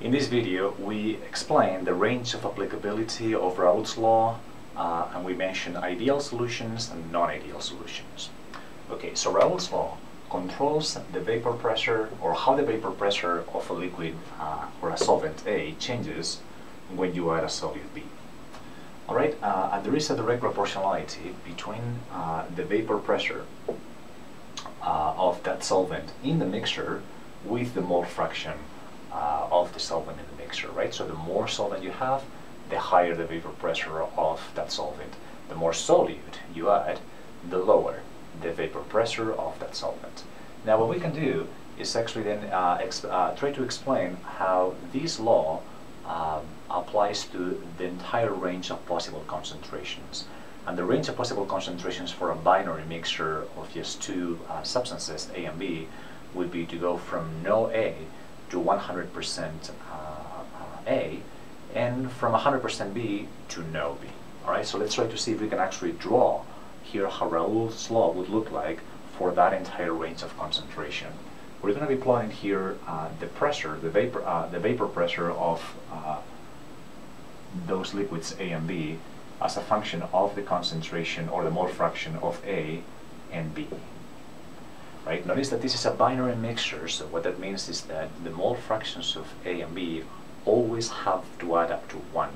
In this video, we explain the range of applicability of Raoult's law, uh, and we mention ideal solutions and non-ideal solutions. Okay, so Raoult's law controls the vapor pressure or how the vapor pressure of a liquid uh, or a solvent A changes when you add a solute B. Alright, uh, and there is a direct proportionality between uh, the vapor pressure uh, of that solvent in the mixture with the mole fraction of the solvent in the mixture, right? So the more solvent you have, the higher the vapor pressure of that solvent. The more solute you add, the lower the vapor pressure of that solvent. Now what we can do is actually then uh, uh, try to explain how this law um, applies to the entire range of possible concentrations. And the range of possible concentrations for a binary mixture of just two uh, substances, A and B, would be to go from no A to 100% uh, A, and from 100% B to no B. All right, so let's try to see if we can actually draw here how Raoult's law would look like for that entire range of concentration. We're going to be plotting here uh, the pressure, the vapor, uh, the vapor pressure of uh, those liquids A and B as a function of the concentration or the mole fraction of A and B. Right? Notice that this is a binary mixture, so what that means is that the mole fractions of A and B always have to add up to 1.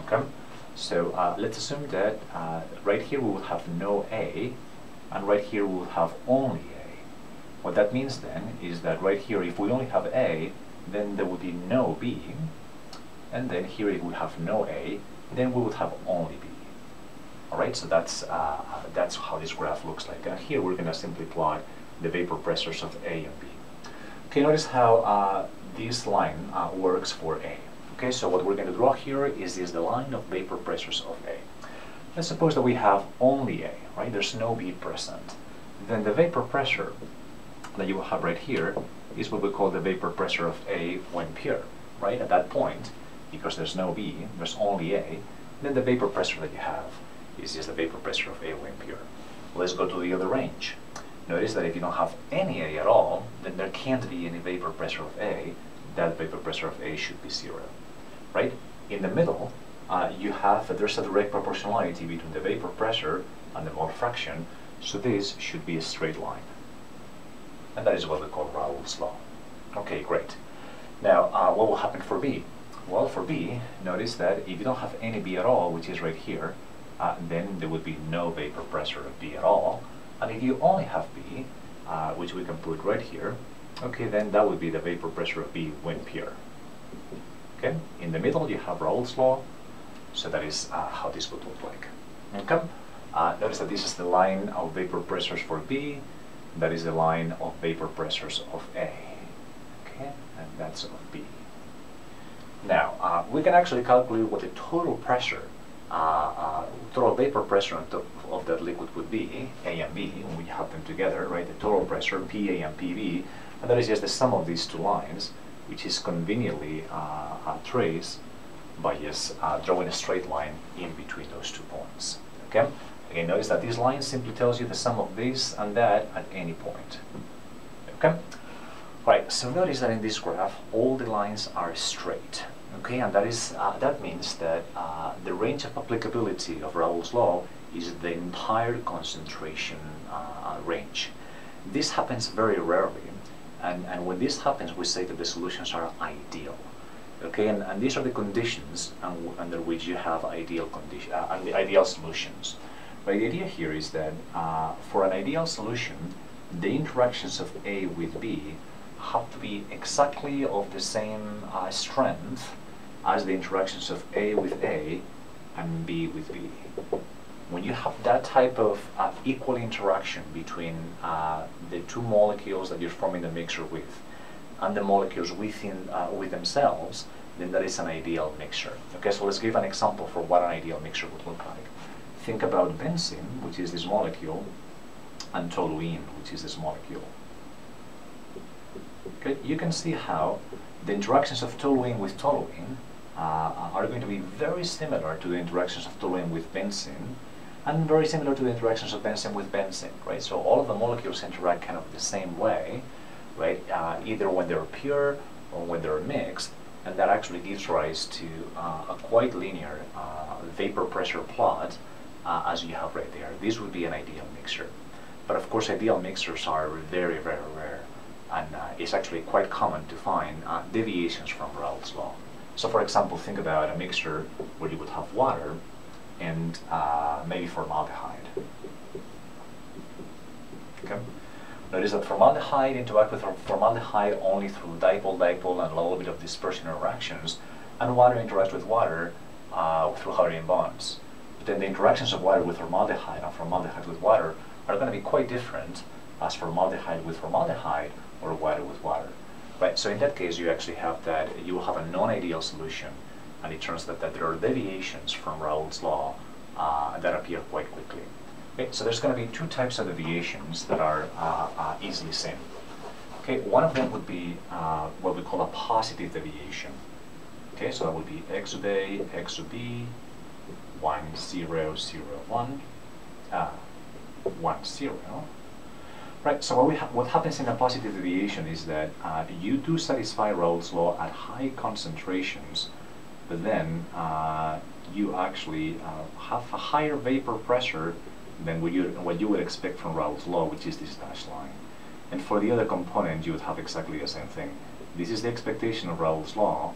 Okay? So uh, let's assume that uh, right here we will have no A, and right here we will have only A. What that means then is that right here if we only have A, then there would be no B, and then here if we have no A, then we would have only B. Alright, so that's, uh, that's how this graph looks like. And here we're going to simply plot the vapor pressures of A and B. Okay, notice how uh, this line uh, works for A. Okay, so what we're going to draw here is, is the line of vapor pressures of A. Let's suppose that we have only A, right? There's no B present. Then the vapor pressure that you will have right here is what we call the vapor pressure of A when pure, right? At that point, because there's no B, there's only A, then the vapor pressure that you have is just the vapor pressure of A when pure. Let's go to the other range. Notice that if you don't have any A at all, then there can't be any vapor pressure of A. That vapor pressure of A should be zero, right? In the middle, uh, you have, there's a direct proportionality between the vapor pressure and the mole fraction, so this should be a straight line. And that is what we call Raoult's law. Okay, great. Now, uh, what will happen for B? Well, for B, notice that if you don't have any B at all, which is right here, uh, then there would be no vapor pressure of B at all. And if you only have B, uh, which we can put right here, okay, then that would be the vapor pressure of B when pure. Okay, in the middle you have Raoult's law, so that is uh, how this would look like. Okay, uh, notice that this is the line of vapor pressures for B, that is the line of vapor pressures of A. Okay, and that's of B. Now, uh, we can actually calculate what the total pressure, uh, uh, total vapor pressure of that liquid would be, A and B, when we have them together, right? The total pressure, PA and PB, and that is just the sum of these two lines, which is conveniently uh, traced by just uh, drawing a straight line in between those two points. Okay? Again, notice that this line simply tells you the sum of this and that at any point. Okay? Right, so notice that in this graph, all the lines are straight. Okay, and that is uh, that means that uh, the range of applicability of Raoult's law is the entire concentration uh, range. This happens very rarely, and, and when this happens, we say that the solutions are ideal. Okay, and, and these are the conditions under which you have ideal condition, uh, and the ideal solutions. But the idea here is that uh, for an ideal solution, the interactions of A with B have to be exactly of the same uh, strength as the interactions of A with A and B with B. When you have that type of uh, equal interaction between uh, the two molecules that you're forming the mixture with and the molecules within uh, with themselves, then that is an ideal mixture. Okay, so let's give an example for what an ideal mixture would look like. Think about benzene, which is this molecule, and toluene, which is this molecule. Okay, you can see how the interactions of toluene with toluene uh, are going to be very similar to the interactions of toluene with benzene, and very similar to the interactions of benzene with benzene, right? So all of the molecules interact kind of the same way, right? Uh, either when they're pure or when they're mixed, and that actually gives rise to uh, a quite linear uh, vapor pressure plot uh, as you have right there. This would be an ideal mixture. But of course ideal mixtures are very, very rare and uh, it's actually quite common to find uh, deviations from Raoult's law. So for example, think about a mixture where you would have water and uh, maybe formaldehyde. Okay. Notice that formaldehyde interact with formaldehyde only through dipole-dipole and a little bit of dispersion interactions, and water interacts with water uh, through hydrogen bonds. But then the interactions of water with formaldehyde and formaldehyde with water are going to be quite different as formaldehyde with formaldehyde or water with water. Right, so in that case you actually have that, you will have a non-ideal solution and it turns out that there are deviations from Raoult's law uh, that appear quite quickly. Okay, so there's going to be two types of deviations that are uh, uh, easily seen. Okay, one of them would be uh, what we call a positive deviation. Okay, so that would be x sub a, x sub b, 1, 0, 0, 1, uh, 1, 0. Right, so what, we ha what happens in a positive deviation is that uh, you do satisfy Raoult's law at high concentrations, but then uh, you actually uh, have a higher vapor pressure than what you, what you would expect from Raoult's law, which is this dashed line. And for the other component, you would have exactly the same thing. This is the expectation of Raoult's law,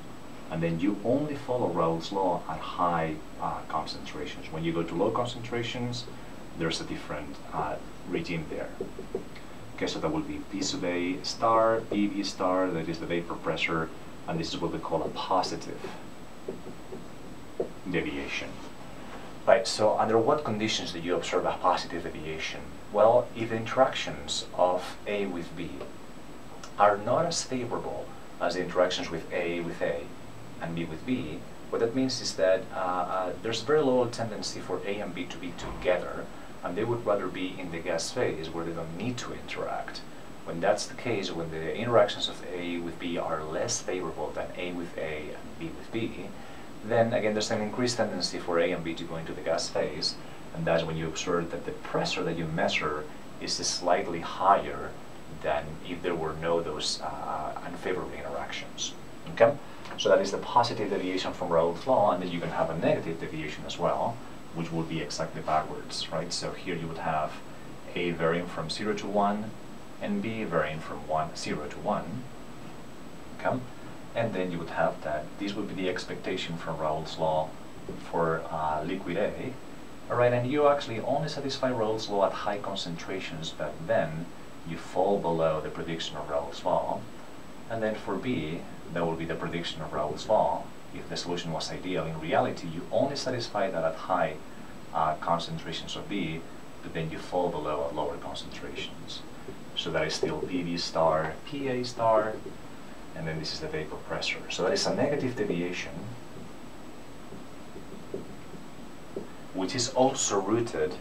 and then you only follow Raoult's law at high uh, concentrations. When you go to low concentrations, there's a different uh, regime there. Okay, so that will be P sub A star, PB star, that is the vapor pressure, and this is what we call a positive deviation. Right, so under what conditions do you observe a positive deviation? Well, if the interactions of A with B are not as favorable as the interactions with A with A and B with B, what that means is that uh, uh, there's very little tendency for A and B to be together, and they would rather be in the gas phase where they don't need to interact. When that's the case, when the interactions of A with B are less favorable than A with A and B with B, then again there's an increased tendency for A and B to go into the gas phase, and that's when you observe that the pressure that you measure is slightly higher than if there were no those uh, unfavorable interactions. Okay? So that is the positive deviation from Raoult's law, and then you can have a negative deviation as well, which would be exactly backwards, right? So here you would have A varying from 0 to 1, and B varying from 1, 0 to 1. Okay? and then you would have that this would be the expectation from Raoult's law for uh, liquid A. Alright, and you actually only satisfy Raoult's law at high concentrations, but then you fall below the prediction of Raoult's law. And then for B, that would be the prediction of Raoult's law. If the solution was ideal, in reality, you only satisfy that at high uh, concentrations of B, but then you fall below at lower concentrations. So that is still PB star, PA star, and then this is the vapor pressure. So that is a negative deviation, which is also rooted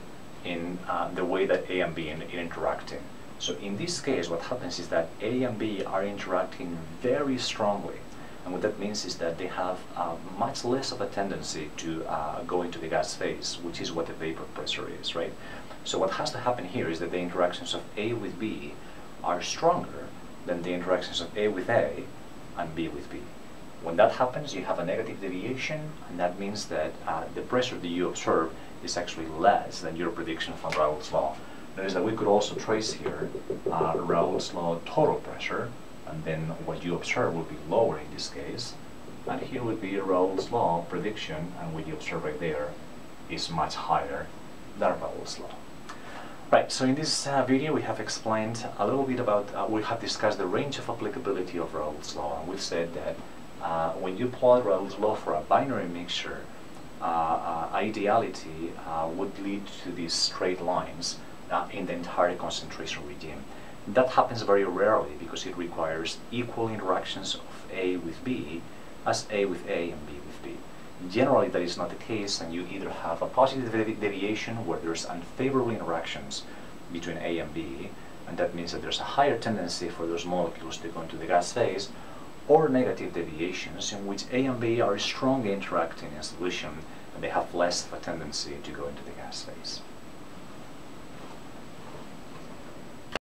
in uh, the way that A and B are interacting. So in this case, what happens is that A and B are interacting very strongly. And what that means is that they have uh, much less of a tendency to uh, go into the gas phase, which is what the vapor pressure is, right? So what has to happen here is that the interactions of A with B are stronger than the interactions of A with A and B with B. When that happens, you have a negative deviation, and that means that uh, the pressure that you observe is actually less than your prediction from Raoult's law. Notice that we could also trace here uh, Raoult's law total pressure, and then what you observe will be lower in this case. And here would be Raoult's law prediction, and what you observe right there is much higher than Raoult's law. Right, so in this uh, video we have explained a little bit about, uh, we have discussed the range of applicability of Raoult's law, and we've said that uh, when you apply Raoult's law for a binary mixture, uh, uh, ideality uh, would lead to these straight lines in the entire concentration regime. That happens very rarely because it requires equal interactions of A with B as A with A and B with B. Generally, that is not the case, and you either have a positive deviation where there's unfavorable interactions between A and B, and that means that there's a higher tendency for those molecules to go into the gas phase, or negative deviations in which A and B are strongly interacting in solution and they have less of a tendency to go into the gas phase.